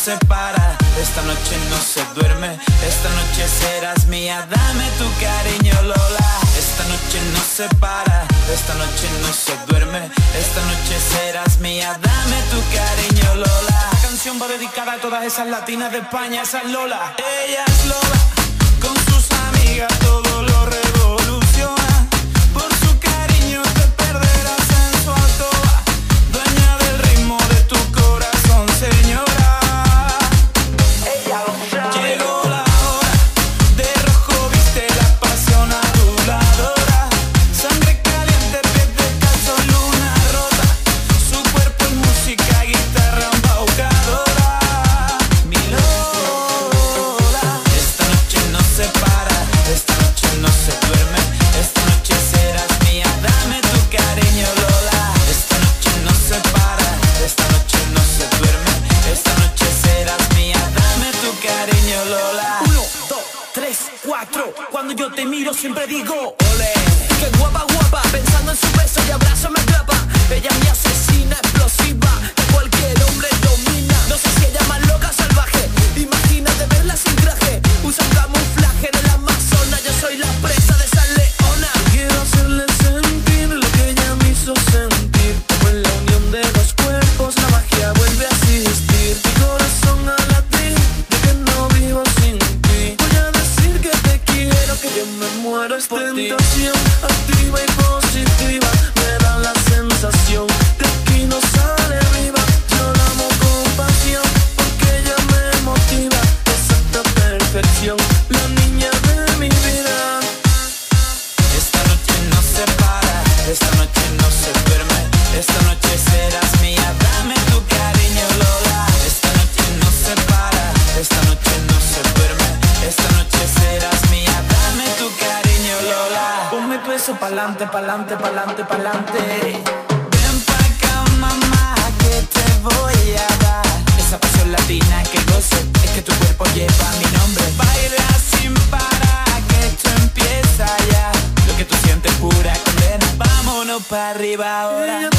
se para, esta noche no se duerme, esta noche serás mía, dame tu cariño Lola. Esta noche no se para, esta noche no se duerme, esta noche serás mía, dame tu cariño Lola. Esta canción va dedicada a todas esas latinas de España, esas Lola. Ella Lola, con sus amigas Cuando yo te miro siempre digo, ole. Qué guapa, guapa, pensando en su beso y abrazo me atrapa. Me muero tu eso pa'lante, pa'lante, pa'lante, pa'lante. Ven pa' acá mamá, que te voy a dar esa pasión latina que goce, es que tu cuerpo lleva mi nombre. Baila sin parar, que esto empieza ya, lo que tú sientes pura condena, vámonos para arriba ahora.